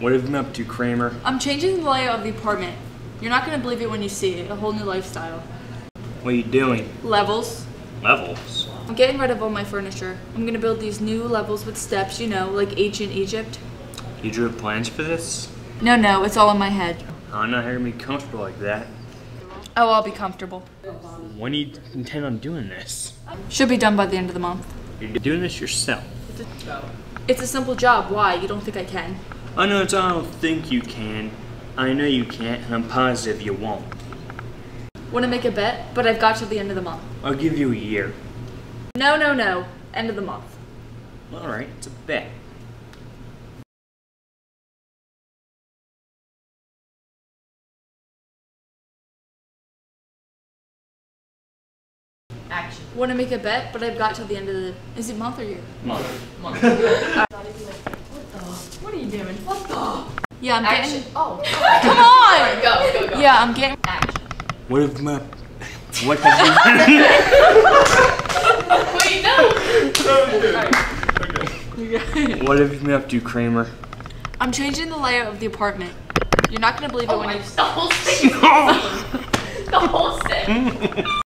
What have you been up to, Kramer? I'm changing the layout of the apartment. You're not gonna believe it when you see it. A whole new lifestyle. What are you doing? Levels. Levels. I'm getting rid of all my furniture. I'm gonna build these new levels with steps, you know, like ancient Egypt. You drew plans for this? No, no, it's all in my head. Oh, I'm not gonna be comfortable like that. Oh, I'll be comfortable. When do you intend on doing this? Should be done by the end of the month. You're doing this yourself. It's a simple job. Why? You don't think I can? I know it's I don't think you can. I know you can't, and I'm positive you won't. Want to make a bet? But I've got to the end of the month. I'll give you a year. No, no, no. End of the month. Alright, it's a bet. Action. Want to make a bet? But I've got to the end of the. Is it month or year? Month. What are you doing? What the? Yeah, I'm Action. getting. Oh. Come on! Go, go, go. Yeah, I'm getting. Action. What have my what have Wait, no. what have you been up to, Kramer? I'm changing the layout of the apartment. You're not gonna believe it Oh when my, you. the whole thing. the whole thing.